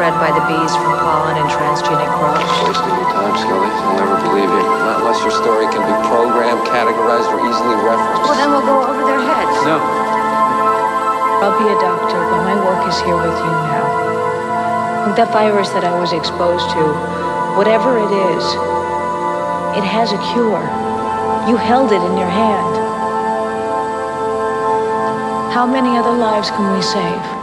spread by the bees from pollen and transgenic crops. Wasting your time, Scully. They'll never believe you. Not unless your story can be programmed, categorized, or easily referenced. Well, then we'll go over their heads. No. I'll be a doctor, but my work is here with you now. The that virus that I was exposed to, whatever it is, it has a cure. You held it in your hand. How many other lives can we save?